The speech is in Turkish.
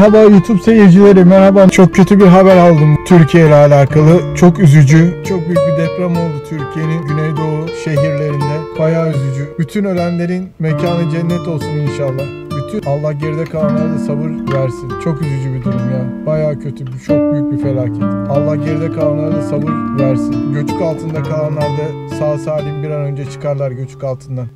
Merhaba YouTube seyircileri merhaba. Çok kötü bir haber aldım Türkiye ile alakalı. Çok üzücü. Çok büyük bir deprem oldu Türkiye'nin güneydoğu şehirlerinde. Bayağı üzücü. Bütün ölenlerin mekanı cennet olsun inşallah. Bütün Allah geride kalanlara da sabır versin. Çok üzücü bir durum ya. Bayağı kötü. bir- Çok büyük bir felaket. Allah geride kalanlara da sabır versin. Göçük altında kalanlar da sağ salim bir an önce çıkarlar göçük altından.